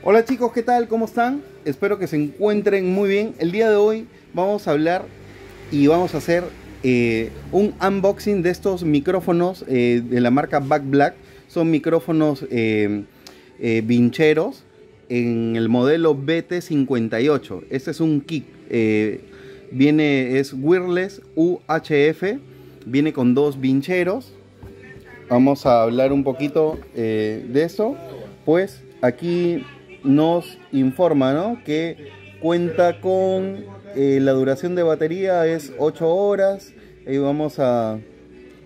Hola chicos, ¿qué tal? ¿Cómo están? Espero que se encuentren muy bien. El día de hoy vamos a hablar y vamos a hacer eh, un unboxing de estos micrófonos eh, de la marca Back Black. Son micrófonos eh, vincheros en el modelo BT58. Este es un kit. viene, es wireless UHF. Viene con dos vincheros. Vamos a hablar un poquito de eso. Pues aquí nos informa que cuenta con eh, la duración de batería es 8 horas. Ahí vamos a...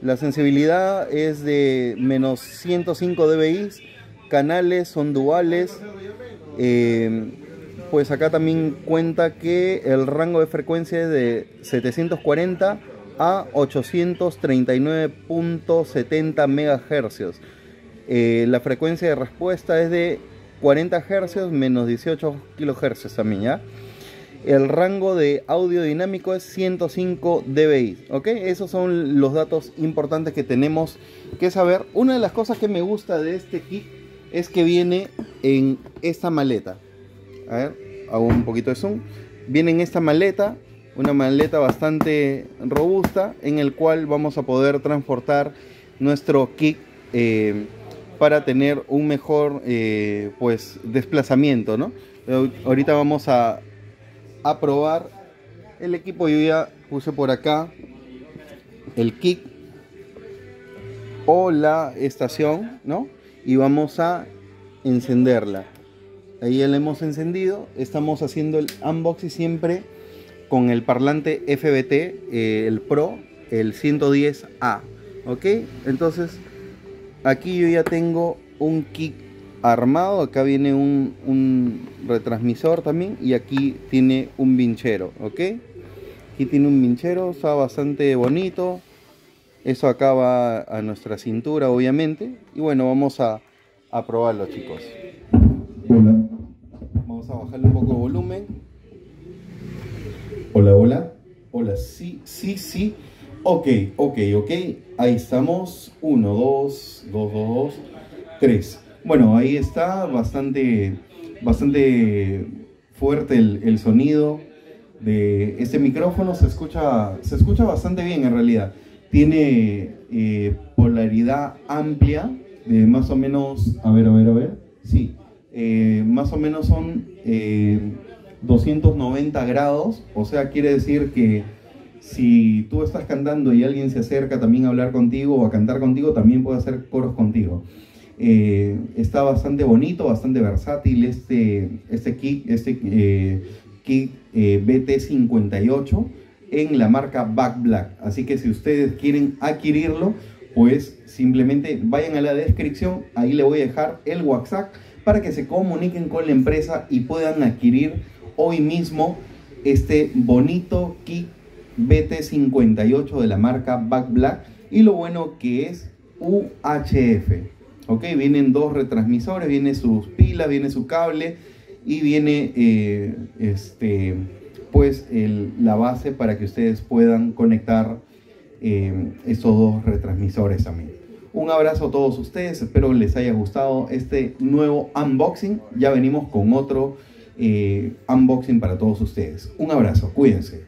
La sensibilidad es de menos 105 dBi. Canales son duales. Eh, pues acá también cuenta que el rango de frecuencia es de 740 a 839.70 MHz. Eh, la frecuencia de respuesta es de 40 Hz menos 18 kHz también, ¿ya? El rango de audio dinámico es 105 dBi, ¿ok? Esos son los datos importantes que tenemos que saber. Una de las cosas que me gusta de este kit es que viene en esta maleta. A ver, hago un poquito de zoom. Viene en esta maleta, una maleta bastante robusta en el cual vamos a poder transportar nuestro kit eh, para tener un mejor eh, pues desplazamiento ¿no? ahorita vamos a, a probar el equipo yo ya puse por acá el kick o la estación ¿no? y vamos a encenderla ahí ya la hemos encendido estamos haciendo el unboxing siempre con el parlante FBT eh, el Pro el 110A ok entonces Aquí yo ya tengo un kit armado. Acá viene un, retransmisor también. Y aquí tiene un vinchero, ¿ok? Aquí tiene un vinchero, está bastante bonito. Eso acá va a nuestra cintura, obviamente. Y bueno, vamos a, a probarlo, chicos. Hola. Vamos a bajarle un poco de volumen. Hola, hola. Hola, sí, sí, sí. Ok, ok, ok. Ahí estamos. 1, 2, 2, 2, 3. Bueno, ahí está. Bastante, bastante fuerte el, sonido de este micrófono. Se escucha, se escucha bastante bien en realidad. Tiene eh, polaridad amplia de más o menos... A ver, a ver, a ver. Sí. Eh, más o menos son 290 eh, grados. O sea, quiere decir que si tú estás cantando y alguien se acerca también a hablar contigo o a cantar contigo, también puede hacer coros contigo. Eh, está bastante bonito, bastante versátil este, este kick, este, eh, kick eh, BT58 en la marca Back Black. Así que si ustedes quieren adquirirlo, pues simplemente vayan a la descripción, ahí le voy a dejar el WhatsApp para que se comuniquen con la empresa y puedan adquirir hoy mismo este bonito kick BT58 de la marca Back Black y lo bueno que es UHF. Ok, vienen dos retransmisores, viene sus pilas, viene su cable y viene eh, este, pues la base para que ustedes puedan conectar eh, estos dos retransmisores también. Un abrazo a todos ustedes, espero les haya gustado este nuevo unboxing. Ya venimos con otro eh, unboxing para todos ustedes. Un abrazo, cuídense.